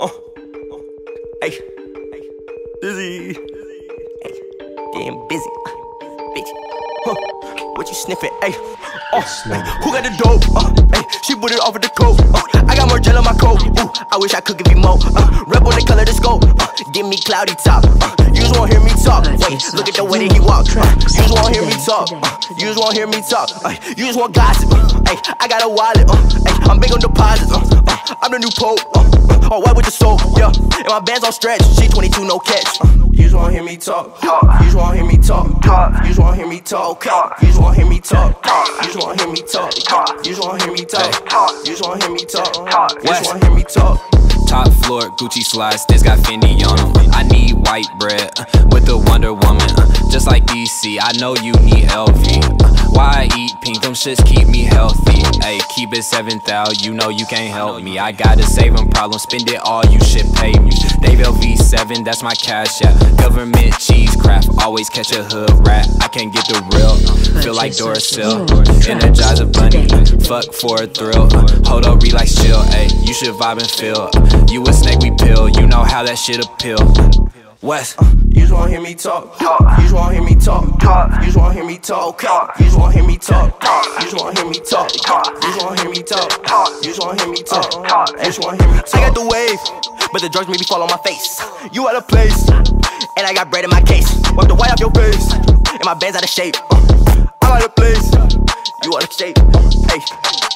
Uh, hey, busy. Hey, getting busy. Bitch, huh, what you sniffing? Hey, uh, who got the dope? Uh, hey, she put it off with the coat. Uh, I got more gel on my coat. Ooh, I wish I could give you more. Uh, rebel the color the scope. Uh, give me cloudy top. Uh, you just won't hear me talk. Wait, look at the way that he walk. Uh, you just won't hear me talk. Uh, you just won't hear me talk. Uh, you just want gossip. Uh, hey, I got a wallet. Uh, hey, I'm big on deposits. Uh, uh, I'm the new pope. Uh, uh, white with the soap. Yeah, and my band's on stretch. She 22, no catch. Uh, you just won't hear me talk. You just won't hear me talk. You just won't hear me talk. You just won't hear me talk. You just won't hear me talk. You just won't hear me talk. You just won't hear me talk. You just won't hear me talk. Top floor, Gucci slides, this got Fendi on them. I need white bread uh, with the Wonder Woman. uh, Just like DC, I know you need LV. Why I eat pink, them shits keep me healthy. Ayy, keep it 7,000, you know you can't help me. I got a saving problem, spend it all, you should pay me. Dave LV7, that's my cash app. Government cheesecraft, always catch a hood rat. I can't get the real, uh, feel like Duracell. Energizer bunny, fuck for a thrill. uh, Hold up, relax, chill, ayy, you should vibe and feel. uh, You a snake, we pill, you know how that shit appeal. West. You just wanna hear me talk. You just wanna hear me talk. You just wanna hear me talk. You just wanna hear me talk. You just wanna hear me talk. You just wanna hear me talk. You just wanna hear me talk. You just wanna hear me talk. I got the wave, but the drugs make me fall on my face. You out of place, and I got bread in my case. Wipe the white off your face, and my band's out of shape. Uh, I'm out of place. You out of shape. Hey.